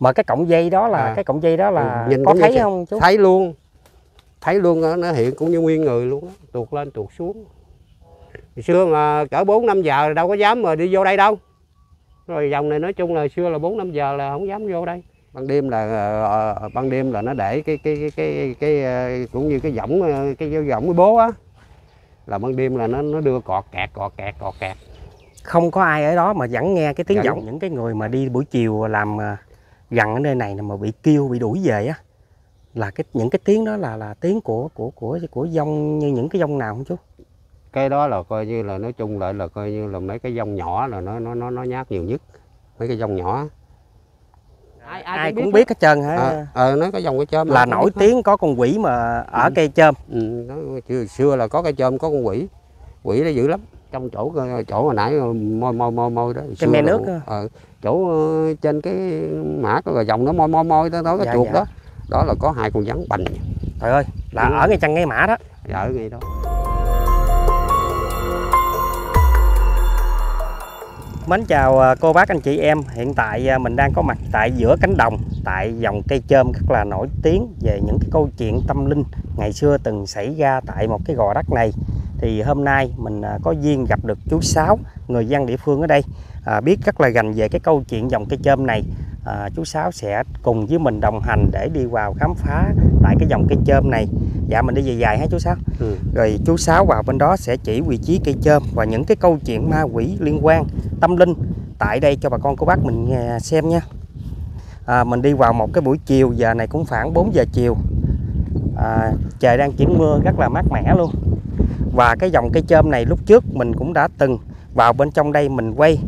mà cái cọng dây đó là À. cái cọng dây đó là Nhìn có thấy không chú? thấy luôn. Thấy luôn đó, nó hiện cũng như nguyên người luôn đó. tuột lên tuột xuống. Hồi xưa mà cỡ 4 5 giờ đâu có dám mà đi vô đây đâu. Rồi dòng này nói chung là xưa là 4 5 giờ là không dám vô đây. Ban đêm là ờ, ờ, ban đêm là nó để cái cái cái cái, cái, ờ, cũng như cái võng cái võng cái bố á. Là ban đêm là nó nó đưa cọt kẹt cọt kẹt cọt kẹt. Không có ai ở đó mà vẫn nghe cái tiếng Vẫn. giọng những cái người mà đi buổi chiều làm gần ở nơi này mà bị kêu bị đuổi về á là cái những cái tiếng đó là là tiếng của của của của dông như những cái dông nào không chú? Cái đó là coi như là nói chung lại là coi như là mấy cái dông nhỏ là nó nó nó nó nhát nhiều nhất mấy cái dông nhỏ. Ai, ai cũng biết hết. trơn hả? Ờ ờ, nó có dòng cái chôm là ai nổi biết hết. tiếng có con quỷ mà ở cây chôm. Ừ, nó xưa, xưa là có cái chôm có con quỷ. Quỷ nó dữ lắm trong chỗ chỗ hồi nãy môi môi môi môi đó me là- nước ờ, chỗ ờ, trên cái mã có dòng nó môi môi môi đó, đó cái Dạ, chuột dạ. đó. Đó là có hai con rắn bành trời ơi là Ừ. ở ngay chân ngay mã đó. Ở ngay đó. Mến chào à, cô bác anh chị em. Hiện tại à, mình đang có mặt tại giữa cánh đồng Tại dòng cây chôm rất là nổi tiếng Về những cái câu chuyện tâm linh Ngày xưa từng xảy ra tại một cái gò đất này Thì hôm nay mình à, có duyên gặp được chú Sáu Người dân địa phương ở đây. À, Biết rất là gành về cái câu chuyện dòng cây chôm này. À, Chú Sáu sẽ cùng với mình đồng hành Để đi vào khám phá tại cái dòng cây chôm này. Dạ mình đi về dài hả chú Sáu? Ừ. rồi chú Sáu vào bên đó sẽ chỉ vị trí cây chôm và những cái câu chuyện ma quỷ liên quan tâm linh tại đây cho bà con cô bác mình nghe xem nha. À, mình đi vào một cái buổi chiều giờ này cũng khoảng 4 giờ chiều. À, trời đang chuyển mưa rất là mát mẻ luôn và cái dòng cây chôm này lúc trước mình cũng đã từng vào bên trong đây mình quay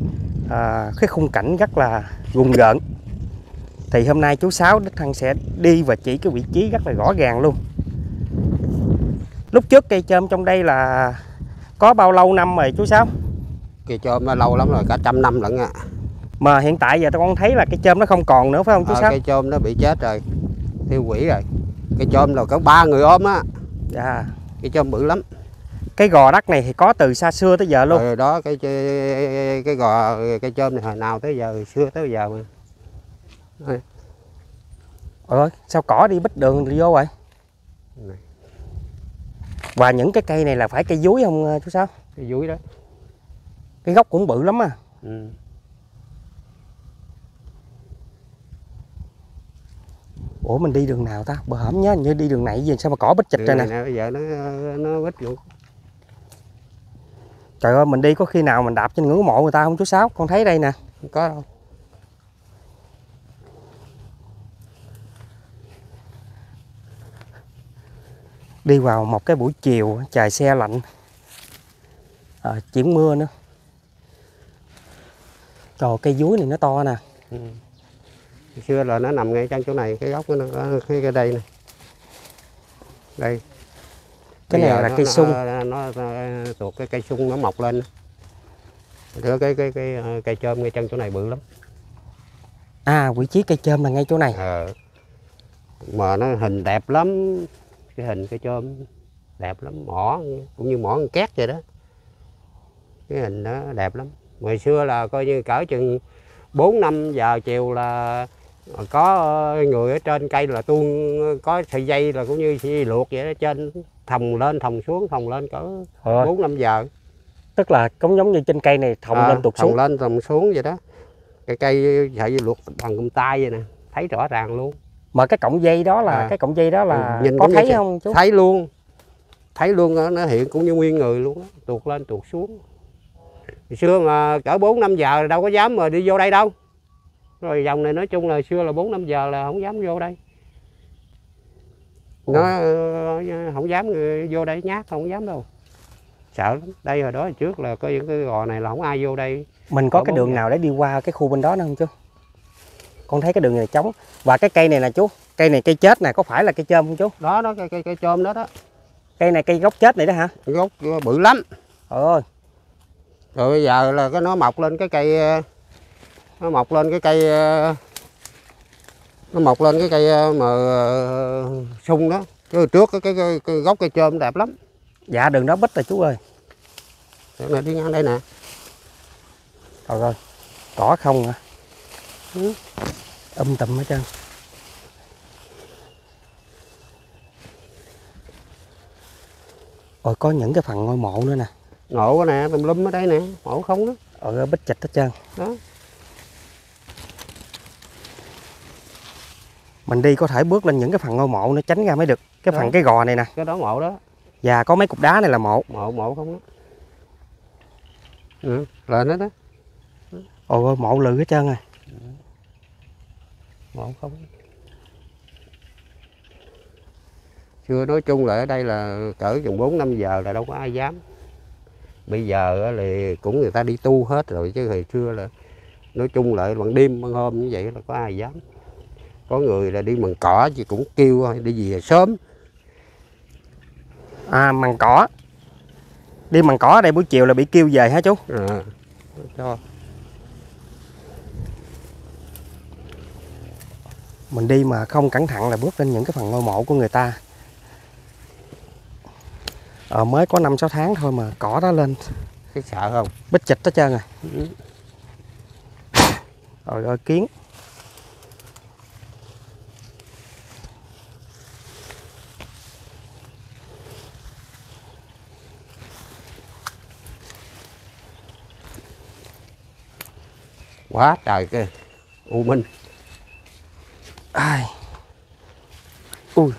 à, cái khung cảnh rất là rùng rợn thì hôm nay chú Sáu Đích Thân sẽ đi và chỉ cái vị trí rất là rõ ràng luôn. Lúc trước cây chôm trong đây là có bao lâu năm rồi chú Sáu? Cái chôm nó lâu lắm rồi cả trăm năm lận à mà hiện tại giờ con thấy là cây chôm nó không còn nữa phải không chú Ờ, Sáu? cây chôm nó bị chết rồi tiêu quỷ rồi. Cây chôm là có ba người ôm á. Dạ. cây chôm bự lắm cái gò đất này thì có từ xa xưa tới giờ luôn. Rồi đó cái cái, cái gò cây chôm này hồi nào tới giờ xưa tới giờ. Mà ơi sao cỏ đi bích đường đi vô vậy? Này. và những cái cây này là phải cây dúi không chú Sáu? Cái dúi đó. Cái gốc cũng bự lắm à. Ừ. ủa mình đi đường nào ta? Bờ hổm nhá như đi đường này gì sao mà cỏ bích chịch rồi nè? bây giờ nó nó bít luôn trời ơi mình đi có khi nào mình đạp trên ngưỡng mộ người ta không chú Sáu? Con thấy đây nè không có đâu. Đi vào một cái buổi chiều trời xe lạnh. Ờ, à, chuyển mưa nữa. Trời cây dúi này nó to nè. Ừ. Xưa là nó nằm ngay trong chỗ này cái góc nó cái, cái đây này. Đây cái này là nó- cây nó- sung. nó, nó, nó tuột cái cây sung nó mọc lên. Đưa cái cái cái ờ, cây chôm ngay chân chỗ này bự lắm. À vị trí cây chôm là ngay chỗ này. Ờ. mà nó hình đẹp lắm. Cái hình cây chôm đẹp lắm. Mỏ cũng như mỏ con két vậy đó. Cái hình đó đẹp lắm. Hồi xưa là coi như cỡ chừng 4 năm giờ chiều là có người ở trên cây là tuôn có sợi dây là cũng như sợi luộc vậy đó trên thòng lên thòng xuống thòng lên cỡ Ờ, bốn năm giờ. Tức là cũng giống như trên cây này thòng Ờ, lên thòng xuống. lên thòng xuống vậy đó. Cái cây sợi dây luộc bằng cầm tay vậy nè thấy rõ ràng luôn. Mà cái cọng dây đó là À. cái cọng dây đó là Ừ, nhìn có thấy không chú? thấy luôn. Thấy luôn đó, nó hiện cũng như nguyên người luôn đó. tuột lên tuột xuống. Hồi xưa mà cỡ 4 5 giờ đâu có dám mà đi vô đây đâu. Rồi dòng này nói chung là xưa là 4 5 giờ là không dám vô đây nó ờ, không dám vô đây nhát không dám đâu. Sợ lắm. Đây hồi đó hồi trước là có những cái gò này là không ai vô đây. Mình có Có cái đường nhà. nào để đi qua cái khu bên đó nữa không chú? Con thấy cái đường này trống. Và cái cây này nè chú cây này cây chết nè có phải là cây chôm không chú? Đó đó cây cây, cây chôm đó đó. Cây này cây gốc chết này đó hả? Gốc bự lắm. Trời ơi rồi bây giờ là cái nó mọc lên cái cây ờ, nó mọc lên cái cây ờ, nó mọc lên cái cây ờ, mà ờ, sung đó. Cái trước cái, cái, cái, cái gốc cây chôm đẹp lắm. Dạ đường đó bích rồi chú ơi. Này đi ngang đây nè. Trời ơi cỏ không hả? Um tùm hết trơn. Ôi có những cái phần ngôi mộ nữa nè. Ngộ nè tùm lum ở đây nè. Mộ không đó. Ở bích chịch hết trơn. Đó Mình đi có thể bước lên những cái phần ngôi mộ nữa tránh ra mới được. Cái phần Đó. cái gò này nè. Cái đó mộ đó. Và có mấy cục đá này là mộ. Mộ mộ không đó ừ, lên đó đó Ôi ôi, mộ lừ hết trơn rồi. Mộ không chưa nói chung là ở đây là cỡ chừng bốn năm giờ là đâu có ai dám. Bây giờ thì cũng người ta đi tu hết rồi chứ hồi xưa là nói chung lại bằng đêm ban hôm như vậy là có ai dám có người là đi mần cỏ thì cũng kêu thôi, đi về sớm. À mằng cỏ. Đi mằng cỏ ở đây buổi chiều là bị kêu về hả chú? À, cho. Mình đi mà không cẩn thận là bước lên những cái phần ngôi mộ của người ta. Ờ mới có 5-6 tháng thôi mà cỏ đó lên. Cái sợ không? Bích chịch hết trơn rồi Ừ. Rồi ơi kiến quá trời cái u minh Ai. Ui.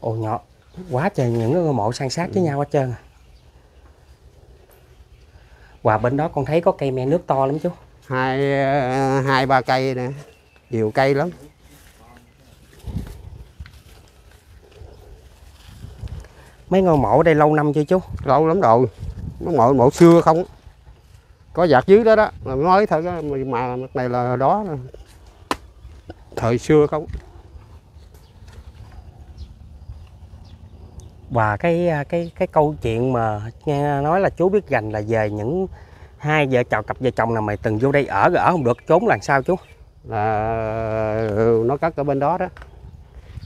Ồ nhỏ. Quá trời những cái ngôi mộ san sát với nhau hết trơn à. Và bên đó con thấy có cây me nước to lắm chú. hai hai ba cây nè nhiều cây lắm Mấy ngôi mộ ở đây lâu năm chưa chú? lâu lắm rồi mộ mộ xưa không? Có giặt dưới đó đó là mới thôi đó mà mặt này là đó. Thời xưa không? Và cái cái cái câu chuyện mà nghe nói là chú biết gành là về những hai vợ chồng cặp vợ chồng nào mày từng vô đây ở rồi ở không được trốn làm sao chú? là ừ, nó cất ở bên đó đó.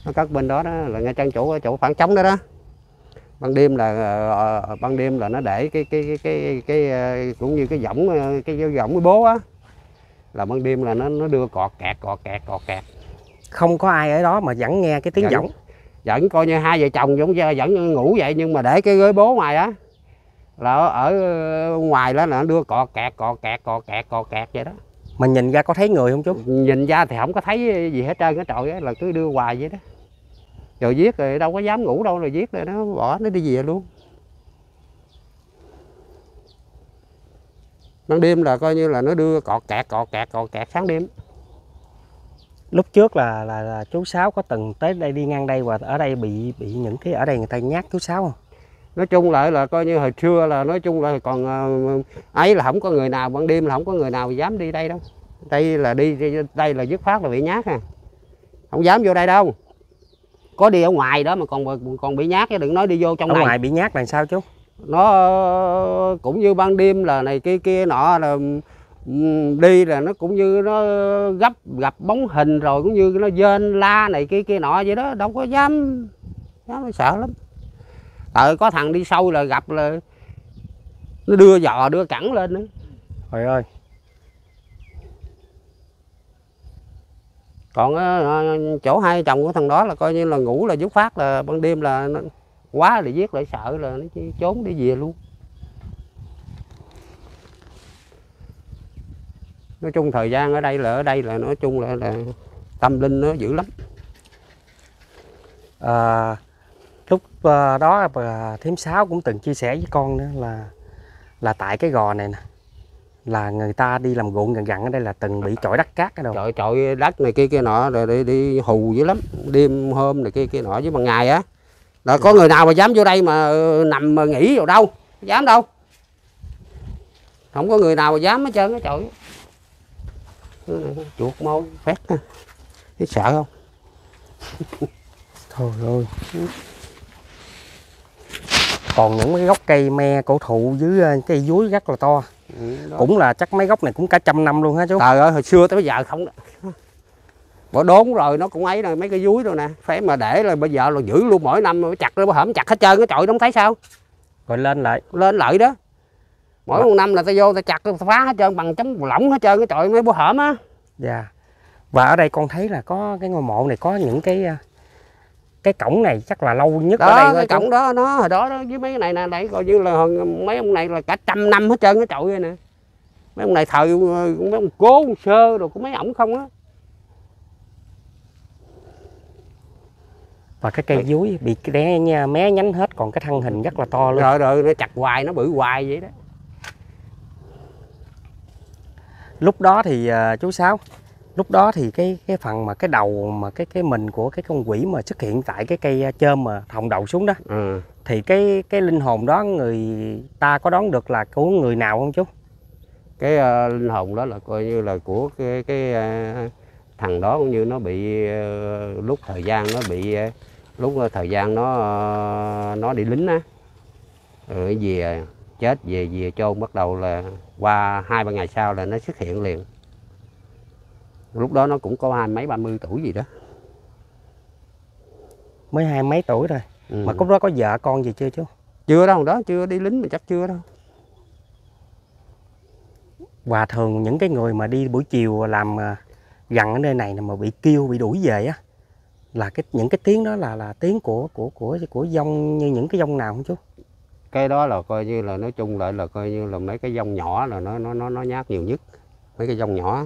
Nó cất bên đó đó là ngay trang chỗ chỗ khoảng trống đó đó ban đêm là ờ, ban đêm là nó để cái cái cái cái, cái, ờ, cũng như cái võng ờ, cái cái võng với bố á. Là ban đêm là nó nó đưa cọt kẹt cọt kẹt cọt kẹt. Không có ai ở đó mà vẫn nghe cái tiếng Vẫn. vẫn coi như hai vợ chồng giống như vẫn ngủ vậy nhưng mà để cái ghế bố ngoài á. Là ở, ngoài đó là nó đưa cọt kẹt cọt kẹt cọt kẹt cọt kẹt vậy đó. Mình nhìn ra có thấy người không chú? nhìn ra thì không có thấy gì hết trơn cái trọi á là cứ đưa hoài vậy đó rồi giết rồi đâu có dám ngủ đâu rồi giết rồi nó bỏ nó đi về luôn. Ban đêm là coi như là nó đưa cọt kẹt cọt kẹt cọt kẹt sáng đêm. Lúc trước là là, là chú sáu có từng tới đây đi ngang đây và ở đây bị bị những cái ở đây người ta nhát chú sáu không? Nói chung lại là coi như hồi xưa là nói chung là còn ờ, ấy là không có người nào ban đêm là không có người nào dám đi đây đâu. Đây là đi đây là dứt khoát là bị nhát à. Không dám vô đây đâu có đi ở ngoài đó mà còn còn bị nhát chứ đừng nói đi vô trong ở này. ngoài bị nhát là sao chú nó ờ, cũng như ban đêm là này kia kia nọ là đi là nó cũng như nó gấp gặp bóng hình rồi cũng như nó dên la này kia kia nọ vậy đó đâu có dám. Dám sợ lắm. Tại có thằng đi sâu là gặp là nó đưa giò đưa cẳng lên nữa. Trời ơi còn ờ, ờ, chỗ hai chồng của thằng đó là coi như là ngủ là dứt phát là ban đêm là nó quá là giết lại sợ là nó trốn đi về luôn. Nói chung thời gian ở đây là ở đây là nói chung là, là tâm linh nó dữ lắm. À, lúc ờ, đó thím sáu cũng từng chia sẻ với con nữa là là tại cái gò này nè là người ta đi làm ruộng gần gần ở đây là từng bị chọi đất cát ở đâu? Trời trời đất này kia kia nọ rồi đi, đi hù dữ lắm. Đêm hôm này kia kia nọ với ban ngày á là có người nào mà dám vô đây mà ờ, nằm mà nghỉ vào đâu? Dám đâu? Không có người nào mà dám hết trơn á trời. Chuột môi phét thấy sợ không? Thôi ơi. Còn những cái gốc cây me cổ thụ dưới ờ, cây dúi rất là to cũng là chắc mấy gốc này cũng cả trăm năm luôn hả chú? Trời ơi hồi xưa tới bây giờ không bỏ đốn rồi nó cũng ấy rồi mấy cái dúi rồi nè. Phải mà để là bây giờ là giữ luôn mỗi năm chặt nó hởm chặt hết trơn cái trời nó không thấy sao. Rồi lên lại. Lên lợi đó. Mỗi một năm là ta vô ta chặt ta phá hết trơn bằng chống lỏng hết trơn cái trời mấy bữa hởm á. Dạ. Và ở đây con thấy là có cái ngôi mộ này có những cái à, cái cổng này chắc là lâu nhất ở đó đây cái cổng đó nó hồi đó đó với mấy cái này nè đây coi như là mấy ông này là cả trăm năm hết trơn cái trội đây nè. Mấy ông này thời mấy ông cố ông sơ rồi có mấy ổng không á. Và cái cây dúi bị đé nha, mé nhánh hết còn cái thân hình rất là to luôn. Rồi rồi nó chặt hoài nó bự hoài vậy đó. Lúc đó thì à, chú sáu lúc đó thì cái cái phần mà cái đầu mà cái cái mình của cái con quỷ mà xuất hiện tại cái cây à, chơm mà thòng đầu xuống đó ừ. thì cái cái linh hồn đó người ta có đoán được là của người nào không chú? Cái ờ, linh hồn đó là coi như là của cái cái ờ, thằng đó cũng như nó bị ờ, lúc thời gian nó bị ờ, lúc ờ, thời gian nó ờ, nó đi lính á. Rồi về chết về về chôn bắt đầu là qua hai ba ngày sau là nó xuất hiện liền lúc đó nó cũng có hai mấy ba mươi tuổi gì đó. Mới hai mấy tuổi thôi. Ừ. mà lúc đó có vợ con gì chưa chú? Chưa đâu đó chưa đi lính mà chắc chưa đâu. Và thường những cái người mà đi buổi chiều làm à, gần ở nơi này mà bị kêu bị đuổi về á là cái những cái tiếng đó là là tiếng của của của của dông như những cái dông nào không chú? Cái đó là coi như là nói chung lại là coi như là mấy cái dông nhỏ là nó nó nó nó nhát nhiều nhất. Mấy cái dông nhỏ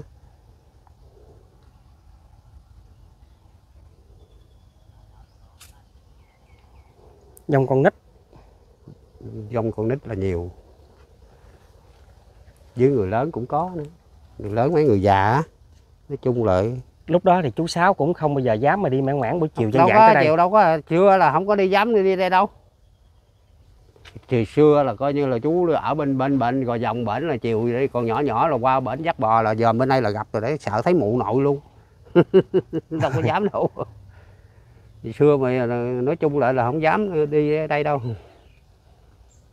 dông con nít. Dông con nít là nhiều. Với người lớn cũng có nữa. Người lớn mấy người già nói chung lại lúc đó thì chú sáu cũng không bao giờ dám mà đi mãn mãn buổi chiều đâu có chiều đâu có chưa là không có đi dám đi, đi đây đâu. Thì xưa là coi như là chú ở bên bên bệnh rồi dòng bệnh là chiều đi còn nhỏ nhỏ là qua bệnh dắt bò là giờ bên đây là gặp rồi đấy sợ thấy mụ nội luôn. Đâu có dám đâu thì xưa mà nói chung lại là không dám đi đây đâu.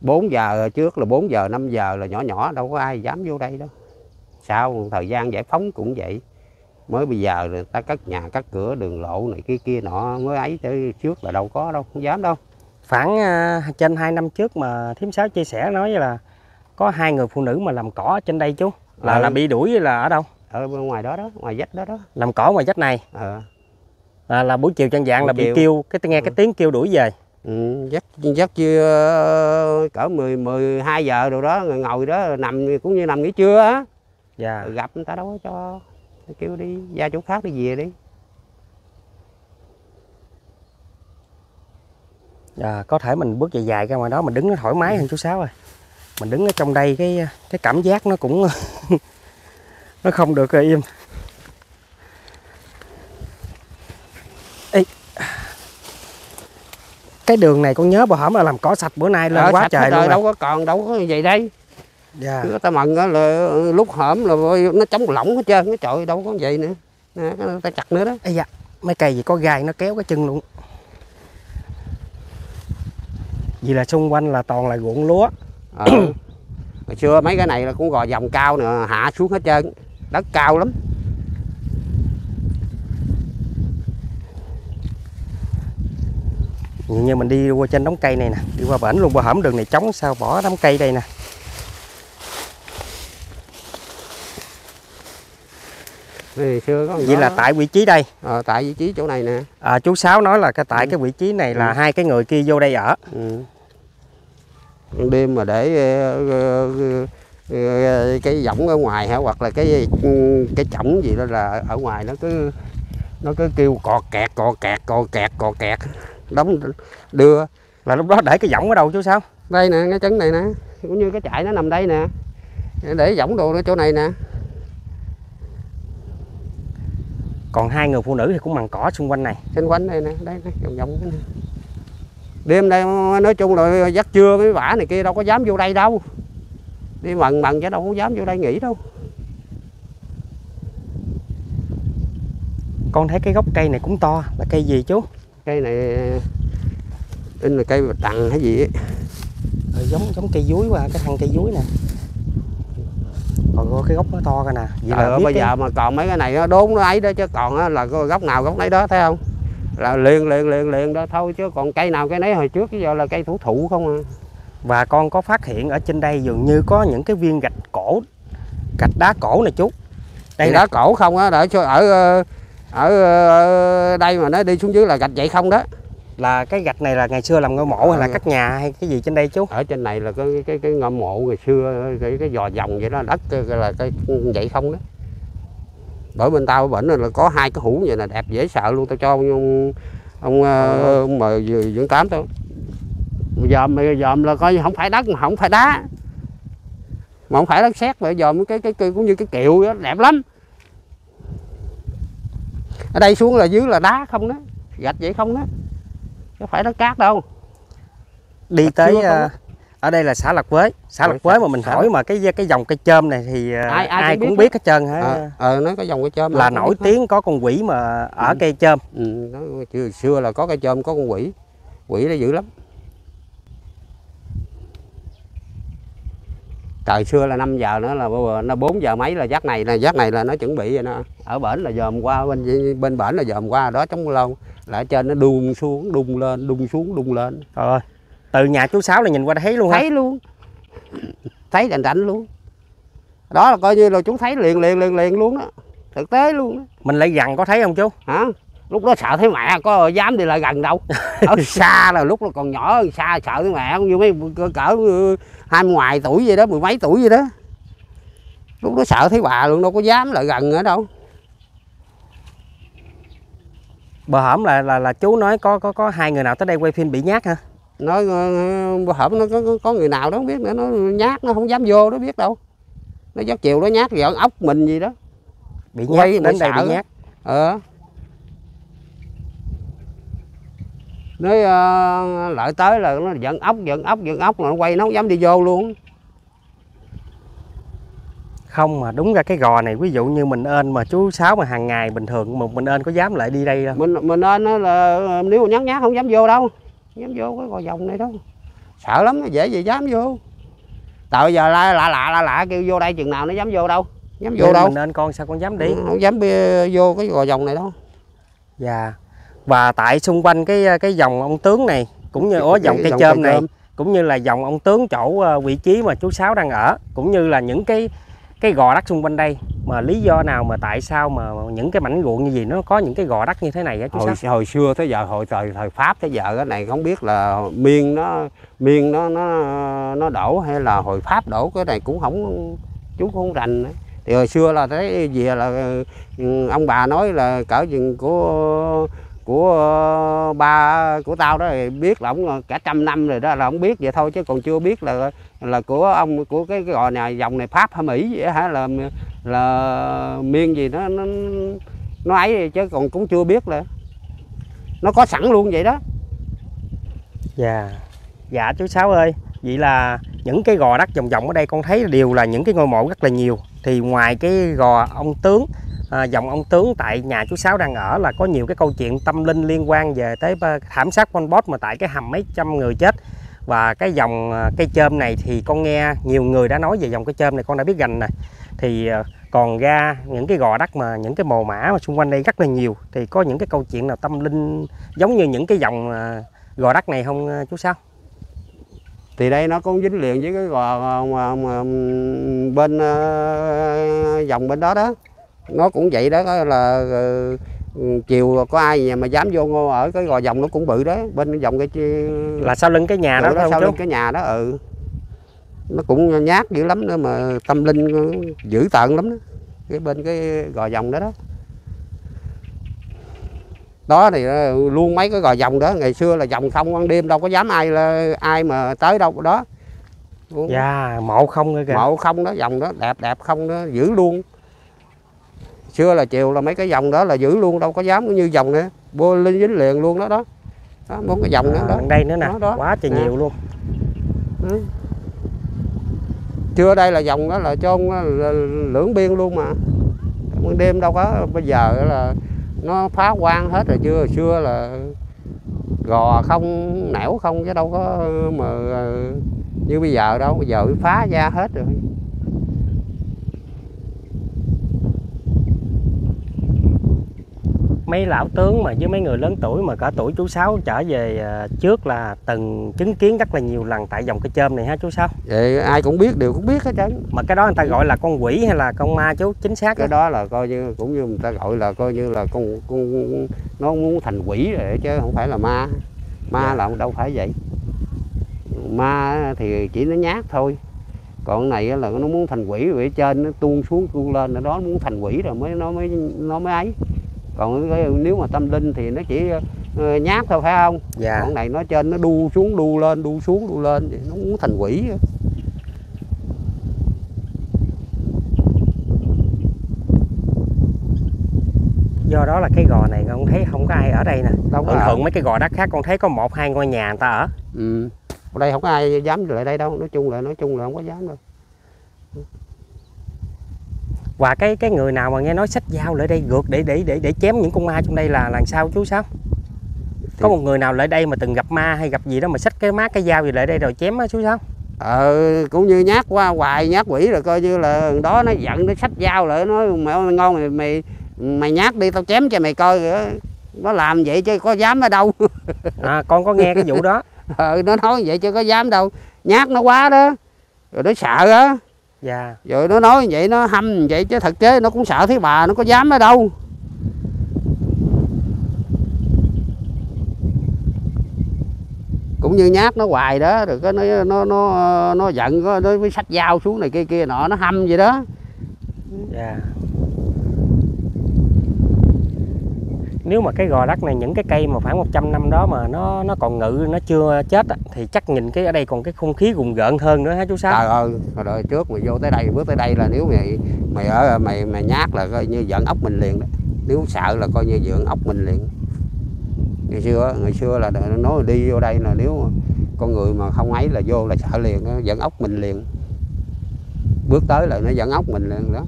4 giờ trước là 4 giờ 5 giờ là nhỏ nhỏ đâu có ai dám vô đây đâu. Sau thời gian giải phóng cũng vậy. Mới bây giờ người ta cất nhà cất cửa đường lộ này kia kia nọ mới ấy tới trước là đâu có đâu không dám đâu. Khoảng à, trên 2 năm trước mà thím sáu chia sẻ nói là có hai người phụ nữ mà làm cỏ trên đây chú. Là Ừ. là bị đuổi là ở đâu? Ở bên ngoài đó đó ngoài vách đó đó. Làm cỏ ngoài vách này. Ờ là, là buổi chiều chân dạng Buổi là bị kêu cái nghe cái tiếng kêu đuổi về. Ừ, dắt dắt chưa cỡ 10 12 giờ rồi đó ngồi đó nằm cũng như nằm nghỉ trưa á. Dạ. Gặp người ta đâu có cho kêu đi ra chỗ khác đi về đi. Dạ có thể mình bước dài dài ra ngoài đó mình đứng nó thoải mái hơn chú sáu rồi. Mình đứng ở trong đây cái cái cảm giác nó cũng nó không được im cái đường này con nhớ bà hổm là làm cỏ sạch bữa nay lên Ờ, quá trời luôn rồi, đâu có còn đâu có vậy đây. Dạ. Người ta mần á là lúc hổm là nó chống lỏng hết trơn cái trời đâu có vậy nữa. Nè ta chặt nữa đó. Ây da, mấy cây gì có gai nó kéo cái chân luôn. Vì là xung quanh là toàn là ruộng lúa. Ờ. hồi xưa mấy cái này là cũng gò dòng cao nè hạ xuống hết trơn. Đất cao lắm như, như mình đi qua trên đống cây này nè đi qua bển luôn qua hẻm đường này trống sao bỏ đám cây đây nè. Thì xưa có vậy là tại vị trí đây. Ờ, tại vị trí chỗ này nè. À, chú sáu nói là cái tại cái vị trí này là Ừ. hai cái người kia vô đây ở. Ừ. Đêm mà để ờ, ờ, ờ, cái võng ở ngoài hả? Hoặc là cái ừ, cái chổng gì đó là ở ngoài nó cứ nó cứ kêu cò kẹt cò kẹt cò kẹt cò kẹt đóng đưa. Là lúc đó để cái võng ở đâu chú sáu đây nè cái trấn này nè cũng như cái trại nó nằm đây nè. Để võng đồ ở chỗ này nè. Còn hai người phụ nữ thì cũng mằn cỏ xung quanh này. Xung quanh đây nè đây nè vòng vòng cái nè đêm đây nói chung là giấc trưa mấy bả này kia đâu có dám vô đây đâu. Đi mần mần chứ đâu có dám vô đây nghỉ đâu. Con thấy cái gốc cây này cũng to là cây gì chú cây này in là cây đằng hay gì ấy. Ờ, giống giống cây dúi qua cái thân cây dúi nè. Còn có cái gốc nó to coi nè vậy Trời là bây cái- giờ mà còn mấy cái này nó đốn nó ấy đó chứ còn á là gốc nào gốc nấy đó thấy không? Là liền liền liền liền đó thôi chứ còn cây nào cây nấy hồi trước bây giờ là cây thủ thụ không à. Và con có phát hiện ở trên đây dường như có những cái viên gạch cổ gạch đá cổ này chú. Đây đá cổ không á để cho ở ờ, ở ờ, đây mà nó đi xuống dưới là gạch vậy không đó? Là cái gạch này là ngày xưa làm ngôi mộ hay là Ừ. cắt nhà hay cái gì trên đây chú? Ở trên này là cái cái cái ngôi mộ ngày xưa cái cái giò vòng vậy đó đất là cái vậy không đó. Bởi bên tao bệnh là có hai cái hũ vậy là đẹp dễ sợ luôn tao cho ông ông, ờ, ông mà dưỡng tám tao. Dòm dòm là coi như không phải đất mà không phải đá. Mà không phải đất sét mà dòm cái cái, cái cũng như cái kiệu đó đẹp lắm ở đây xuống là dưới là đá không đó. Gạch vậy không đó. Chứ phải đất cát đâu. Đi Gạch tới ờ, ở đây là xã Lạc Quế. Xã Lạc Quế mà mình hỏi mà cái cái dòng cây chôm này thì ờ, Ai- ai ai, cũng biết biết hết trơn hả ờ ờ, nó có dòng cái chôm là nổi tiếng có con quỷ mà ở Ừ. cây chôm. Ừ, nó xưa là có cái chôm có con quỷ. Quỷ nó dữ lắm trời xưa là 5 giờ nữa là nó 4 giờ mấy là giấc này là giấc này là nó chuẩn bị rồi nó ở bển là dòm qua bên bên bển là dòm qua đó chống lon là ở trên nó đun xuống đun lên đun xuống đun lên. Trời ơi, từ nhà chú Sáu là nhìn qua thấy luôn hả? Thấy luôn. Thấy rành rành luôn. Đó là coi như là chúng thấy liền liền liền liền luôn đó thực tế luôn đó mình lại gần có thấy không chú? Hả lúc đó sợ thấy mẹ có dám đi lại gần đâu. Ở xa là lúc nó còn nhỏ xa sợ thấy mẹ như mấy cỡ, cỡ hai mươi ngoài tuổi vậy đó mười mấy tuổi vậy đó. Lúc đó sợ thấy bà luôn đâu có dám lại gần ở đâu. Bờ hổm là là là chú nói có có có hai người nào tới đây quay phim bị nhát hả? Nói bữa hổm nó có, có, người nào đó không biết nữa nó nhát nó không dám vô nó biết đâu. Nó giấc chiều nó nhát giỡn ốc mình gì đó. Bị Quay nhát mà đến đây sợ bị nhát. Ờ nói ờ, lại tới là nó giận ốc giận ốc giận ốc là nó quay nó không dám đi vô luôn. Không mà đúng ra cái gò này ví dụ như mình ên mà chú Sáu mà hàng ngày bình thường một mình ên có dám lại đi đây đâu? Mình mình nên á là nếu mà nhát nhát không dám vô đâu. Không dám vô cái gò vòng này đâu. Sợ lắm dễ gì dám vô. Tại giờ lạ lạ lạ lạ, lạ kêu vô đây chừng nào nó dám vô đâu. Dám vô Nếu đâu. mình ên con sao con dám đi? Ừ, không dám vô cái gò vòng này đâu. Dạ. Và tại xung quanh cái cái dòng ông tướng này cũng như Cái dòng cây chôm này cũng như là dòng ông tướng chỗ ờ, vị trí mà chú Sáu đang ở cũng như là những cái cái gò đất xung quanh đây. Mà lý do nào mà tại sao mà những cái mảnh ruộng như gì nó có những cái gò đất như thế này á chú hồi, hồi xưa tới giờ hồi thời thời pháp tới giờ cái này không biết là miên nó miên nó nó nó đổ hay là hồi pháp đổ cái này cũng không chú cũng không rành thì hồi xưa là thấy gì là ừ, ông bà nói là cỡ chừng của của ờ, ba của tao đó thì biết là ông ờ, cả trăm năm rồi đó là ông biết vậy thôi chứ còn chưa biết là là của ông của cái, cái gò này dòng này pháp hay mỹ vậy hả là là miên gì nó nó nó ấy vậy chứ còn cũng chưa biết là nó có sẵn luôn vậy đó Dạ. Dạ chú Sáu ơi, vậy là những cái gò đất vòng vòng ở đây con thấy đều là những cái ngôi mộ rất là nhiều. Thì ngoài cái gò ông tướng à, dòng ông tướng tại nhà chú Sáu đang ở là có nhiều cái câu chuyện tâm linh liên quan về tới ờ, thảm sát Pol bót mà tại cái hầm mấy trăm người chết. Và cái dòng ờ, cây chôm này thì con nghe nhiều người đã nói về dòng cây chôm này con đã biết gành nè thì ờ, còn ra những cái gò đất mà những cái mồ mã mà xung quanh đây rất là nhiều. Thì có những cái câu chuyện nào tâm linh giống như những cái dòng gò đất này không chú Sáu? thì đây nó cũng dính liền với cái gò mà, mà, bên dòng bên đó đó nó cũng vậy đó là ờ, ừ, chiều có ai nhà mà dám vô ngô ở cái gò dòng nó cũng bự đó bên dòng cái là sau lưng cái nhà đó, chỗ phải sau không lưng chú? cái nhà đó ừ nó cũng nhát dữ lắm nữa mà tâm linh dữ tợn lắm đó cái bên cái gò dòng đó đó đó thì ờ, luôn mấy cái gò dòng đó ngày xưa là dòng không ban đêm đâu có dám ai là ai mà tới đâu đó. Dạ, mộ không nữa kìa. mộ không đó dòng đó đẹp đẹp không đó giữ luôn xưa là chiều là mấy cái dòng đó là giữ luôn đâu có dám như dòng nữa bô lên dính liền luôn đó đó đó bốn cái dòng À, đó gần đây nữa nè, Đó, đó. quá trời Nè. nhiều luôn. Ừ. Đây là dòng đó là cho là lưỡng biên luôn mà ban đêm đâu có bây giờ là nó phá quan hết rồi chưa xưa là gò không nẻo không chứ đâu có mà ờ, như bây giờ đâu bây giờ phá ra hết rồi mấy lão tướng mà với mấy người lớn tuổi mà cả tuổi chú sáu trở về à, trước là từng chứng kiến rất là nhiều lần tại dòng cây chôm này ha chú sáu? Vậy ai cũng biết đều cũng biết hết trơn. Mà cái đó người ta gọi là con quỷ hay là con ma chú? Chính xác cái đó là coi như cũng như người ta gọi là coi như là con con nó muốn thành quỷ rồi chứ không phải là ma. Ma Dạ. là đâu phải vậy. Ma thì chỉ nó nhát thôi. Còn cái này là nó muốn thành quỷ rồi ở trên nó tuôn xuống tuôn lên rồi đó nó muốn thành quỷ rồi mới nó mới nó mới ấy còn nếu mà tâm linh thì nó chỉ ờ, nhát thôi phải không? Dạ. Còn này nó trên nó đu xuống đu lên đu xuống đu lên vậy nó muốn thành quỷ do đó là cái gò này con thấy không có ai ở đây nè. Đâu thường thường mấy cái gò đất khác con thấy có một hai ngôi nhà người ta ở. Ừ. ở đây không có ai dám lại đây đâu nói chung là nói chung là không có dám đâu và cái cái người nào mà nghe nói sách dao lại đây gượt để để để để chém những con ma trong đây là làm sao chú sáu? Có một người nào lại đây mà từng gặp ma hay gặp gì đó mà xách cái mát cái dao gì lại đây rồi chém á chú sáu? Ờ cũng như nhát qua hoài nhát quỷ rồi coi như là đó nó giận nó xách dao lại nó mày ngon mày mày mày nhát đi tao chém cho mày coi nó làm vậy chứ có dám ở đâu. À, con có nghe cái vụ đó. Ờ, nó nói vậy chứ có dám đâu. Nhát nó quá đó. Rồi nó sợ á dạ. Rồi nó nói vậy nó hâm vậy chứ thực tế nó cũng sợ thấy bà nó có dám ở đâu. Cũng như nhát nó hoài đó rồi cái nó nó nó nó giận nó mới xách dao xuống này kia kia nọ nó hâm vậy đó. Dạ nếu mà cái gò đất này, những cái cây mà khoảng 100 năm đó mà nó nó còn ngự, nó chưa chết thì chắc nhìn cái ở đây còn cái không khí gùng gợn hơn nữa hả chú sáu? Trời ơi, hồi đời trước mày vô tới đây, bước tới đây là nếu mày mày ở, mày mày nhát là coi như giận ốc mình liền đó. Nếu sợ là coi như giận ốc mình liền. Ngày xưa ngày xưa là nói đi vô đây là nếu con người mà không ấy là vô là sợ liền nó giận ốc mình liền. Bước tới là nó giận ốc mình liền đó.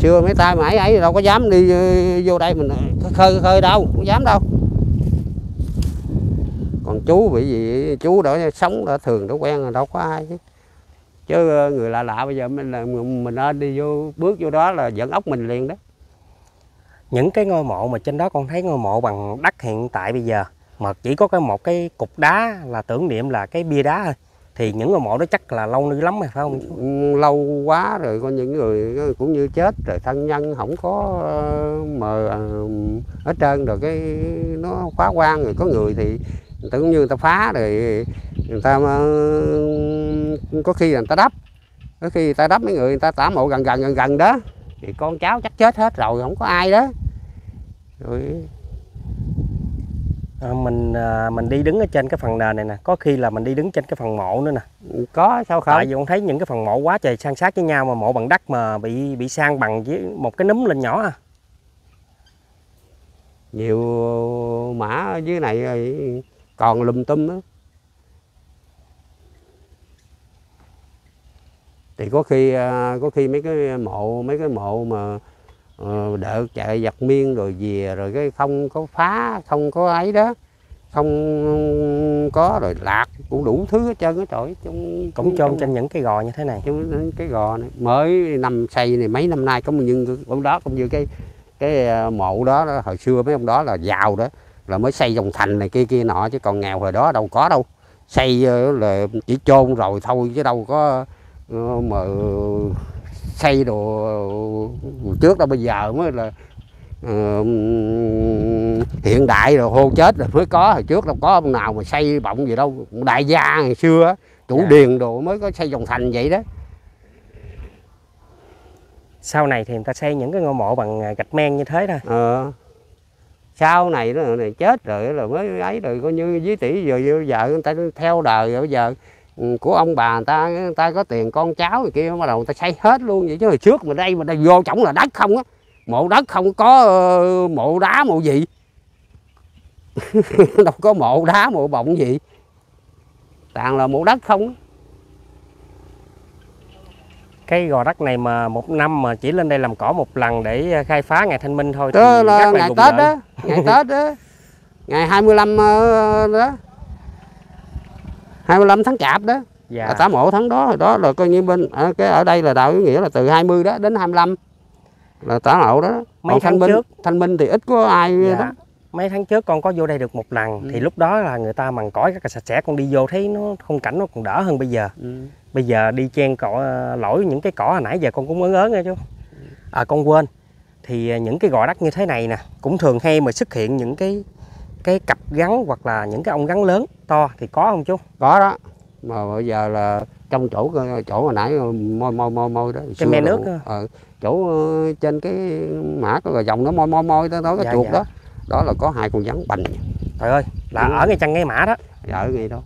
Xưa mấy tay mãi ấy đâu có dám đi ờ, vô đây mình khơi khơi đâu không dám đâu. Còn chú bị gì chú đã sống đã thường đã quen rồi đâu có ai chứ. Chứ ờ, người lạ lạ bây giờ mình là mình nên đi vô bước vô đó là dẫn ốc mình liền đó. Những cái ngôi mộ mà trên đó con thấy ngôi mộ bằng đất hiện tại bây giờ mà chỉ có cái một cái cục đá là tưởng niệm là cái bia đá thôi thì những người mộ đó chắc là lâu dữ lắm rồi, phải không? Chú? Lâu quá rồi, có những người cũng như chết rồi, thân nhân không có ờ, mờ ờ, ở trơn rồi, cái nó khóa quan rồi. Có người thì người ta cũng như người ta phá rồi, người ta có khi là người ta đắp, có khi người ta đắp mấy người người ta tả mộ gần gần gần gần đó. Thì con cháu chắc chết hết rồi, không có ai đó. Rồi à, mình à, mình đi đứng ở trên cái phần nền này nè. Có khi là mình đi đứng trên cái phần mộ nữa nè. Có sao không? Tại vì con thấy những cái phần mộ quá trời san sát với nhau mà mộ bằng đất mà bị bị san bằng với một cái núm lên nhỏ à. Nhiều mã dưới này còn lùm tum đó thì có khi à, có khi mấy cái mộ mấy cái mộ mà ờ, đợt chạy giặc miên rồi về rồi cái không có phá không có ấy đó. Không có rồi lạc cũng đủ thứ hết trơn á trời trong cũng chôn trên những cái gò như thế này. trong cái gò này. Mới nằm xây này mấy năm nay một nhưng ông đó cũng như cái cái ờ, mộ đó, đó hồi xưa mấy ông đó là giàu đó là mới xây dòng thành này kia kia nọ chứ còn nghèo hồi đó đâu có đâu. Xây ờ, là chỉ chôn rồi thôi chứ đâu có mà xây đồ trước đâu bây giờ mới là ờ, hiện đại rồi hô chết rồi mới có. Hồi trước đâu có ông nào mà xây bọng gì đâu đại gia ngày xưa chủ Dạ. điền đồ mới có xây dòng thành vậy đó. Sau này thì người ta xây những cái ngôi mộ bằng à, gạch men như thế thôi. Ờ. Sau này nó này chết rồi là mới ấy rồi coi như với tỷ giờ giờ người ta theo đời rồi bây giờ của ông bà người ta người ta có tiền con cháu rồi kia bắt đầu người ta xây hết luôn vậy chứ. Hồi trước mà đây mà đây vô trỏng là đất không á. Mộ đất không có ờ, mộ đá mộ gì. Đâu có mộ đá mộ bọng gì. Toàn là mộ đất không cái gò đất này mà một năm mà chỉ lên đây làm cỏ một lần để à, khai phá ngày thanh minh thôi đó là ngày tết rợn. đó ngày tết đó ngày 25 ờ, đó 25 tháng chạp đó. Dạ. Là tám ổ tháng đó đó là coi như bên ở cái ở đây là đạo ý nghĩa là từ 20 đó đến 25 là tám ổ đó. Mấy còn tháng thanh minh trước- thanh minh thì ít có ai dạ. đó. Mấy tháng trước con có vô đây được một lần Ừ. thì lúc đó là người ta mằn cõi rất là sạch sẽ con đi vô thấy nó khung cảnh nó còn đỡ hơn bây giờ. Ừ. bây giờ đi chen cỏ lỗi những cái cỏ hồi nãy giờ con cũng ớn ớn nghe chú. À con quên thì những cái gò đất như thế này nè cũng thường hay mà xuất hiện những cái cái cặp gắn hoặc là những cái ong gắn lớn to thì có không chú? Có đó. Mà bây giờ là trong chỗ chỗ hồi nãy môi môi môi môi đó Cái me nước ờ, chỗ ờ, trên cái mã có dòng nó môi môi môi đó, đó cái Dạ, chuột dạ. đó. Đó là có hai con rắn bành. Trời ơi là Ừ. ở ngay chân ngay mã đó. Ở ngay đó.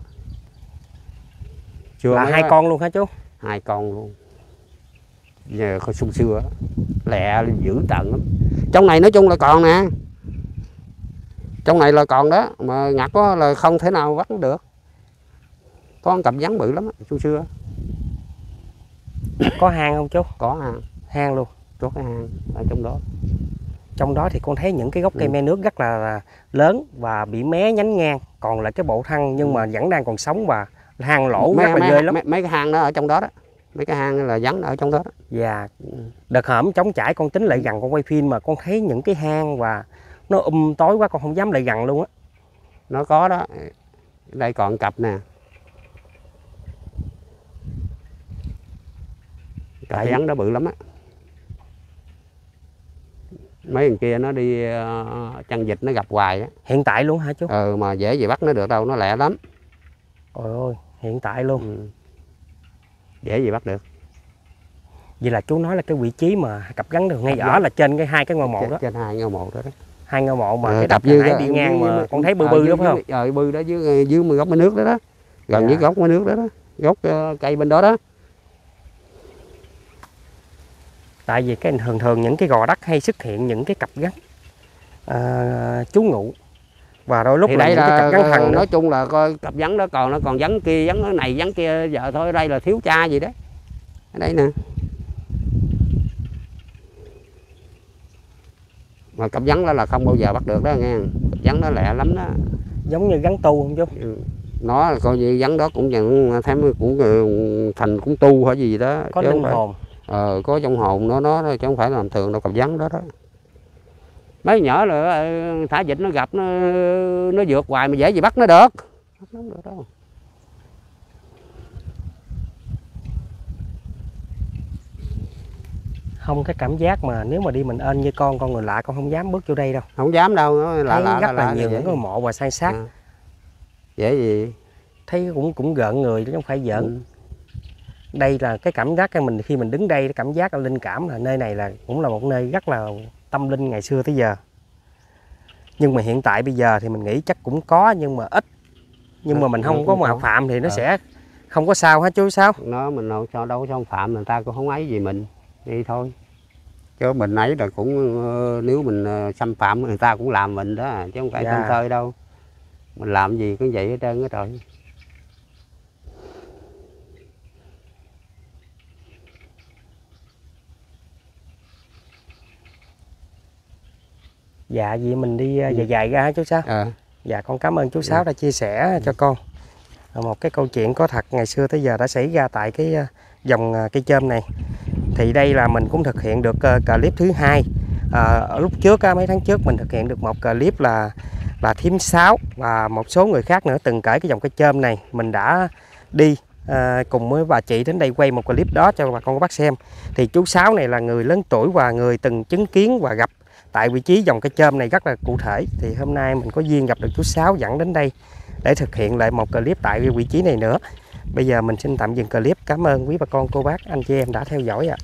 Chưa là hai đó- con luôn hả chú? Hai con luôn. Giờ có sung xưa á, lẹ dữ tận lắm. Trong này nói chung là còn nè trong này là còn đó mà ngặt quá là không thể nào bắt được. Có cặp rắn bự lắm sung xưa có hang không chú? Có hang. Hang luôn? Có cái hang ở trong đó. Trong đó thì con thấy những cái gốc cây Ừ. me nước rất là, là lớn và bị mé nhánh ngang. Còn lại cái bộ thân nhưng mà vẫn đang còn sống và hang lỗ Ừ. mấy, rất là mấy, ghê lắm. mấy, mấy cái hang đó ở trong đó đó. Mấy cái hang là rắn ở trong đó, đó. và đợt hởm chống chải con tính lại gần con quay phim mà con thấy những cái hang và nó um tối quá con không dám lại gần luôn á. Nó có đó. Đây còn cặp nè. Tại- rắn đó bự lắm á. Mấy thằng kia nó đi ờ, chăn vịt nó gặp hoài á. Hiện tại luôn hả chú? Ờ mà dễ gì bắt nó được đâu nó lẹ lắm. Ôi ôi hiện tại luôn. Ừ. dễ gì bắt được. Vậy là chú nói là cái vị trí mà cặp gắn được ngay Cặp ở gắn. là trên cái hai cái ngôi mộ trên, đó. trên hai ngôi mộ đó, đó. Hai ngôi mộ mà Ờ, cái đập dưới nãy đi ngang dưới- mà dưới- con thấy ờ, bự dưới- đó phải không? dưới- ờ bự đó dưới dưới gốc mấy nước đó đó. Gần Dạ. với gốc mấy nước đó đó. Gốc ờ, cây bên đó đó. Tại vì cái thường thường những cái gò đất hay xuất hiện những cái cặp gắn à, trú ngụ và đôi lúc thì là đây là cặp gắn thần nữa. nói chung là coi cặp rắn đó còn nó còn rắn kia cái này rắn kia giờ thôi đây là thiếu cha gì đấy. Ở đây nè mà cặp rắn đó là không bao giờ bắt được đó nghe. Cặp rắn đó lẹ lắm đó. Giống như gắn tu không chú Ừ. nó coi như rắn đó cũng nhận thấy cũng ừ, thành cũng tu hay gì đó có linh phải- hồn. Ờ, có trong hồn nó nó chứ không phải là làm thường đâu cặp rắn đó đó. Mấy nhỏ là ờ, thả vịt nó gặp nó nó vượt hoài mà dễ gì bắt nó được. Bắt nó được đâu không cái cảm giác mà nếu mà đi mình ên như con con người lạ con không dám bước vô đây đâu. Không dám đâu nó lạ lạ rất lạ, là lạ nhiều những cái mộ và san sát À. dễ gì? Thấy cũng cũng gợn người chứ không phải giỡn. Ừ. đây là cái cảm giác cái mình khi mình đứng đây cảm giác là linh cảm là nơi này là cũng là một nơi rất là tâm linh ngày xưa tới giờ. Nhưng mà hiện tại bây giờ thì mình nghĩ chắc cũng có nhưng mà ít. Nhưng mà mình nó không có mạo phạm thì nó Ờ. sẽ không có sao hết chú sao? Nó mình đâu cho đâu có xâm phạm người ta cũng không ấy gì mình đi thôi. Chứ mình ấy là cũng ờ, nếu mình ờ, xâm phạm người ta cũng làm mình đó chứ không phải Dạ. không tơi đâu. Mình làm gì cũng vậy hết trơn á trời. Dạ vậy mình đi ờ, Ừ. dài dài ra hả chú sao ờ. Dạ con cảm ơn chú Sáu đã chia sẻ cho con. Một cái câu chuyện có thật ngày xưa tới giờ đã xảy ra tại cái dòng à, cây chôm này. Thì đây là mình cũng thực hiện được ờ, clip thứ hai. à, ở lúc trước mấy tháng trước mình thực hiện được một clip là là thím sáu và một số người khác nữa từng kể cái dòng cây chôm này mình đã đi à, cùng với bà chị đến đây quay một clip đó cho bà con bác xem. Thì chú Sáu này là người lớn tuổi và người từng chứng kiến và gặp tại vị trí dòng cây chôm này rất là cụ thể thì hôm nay mình có duyên gặp được chú Sáu dẫn đến đây để thực hiện lại một clip tại vị trí này nữa bây giờ mình xin tạm dừng clip. Cảm ơn quý bà con, cô bác, anh chị em đã theo dõi ạ.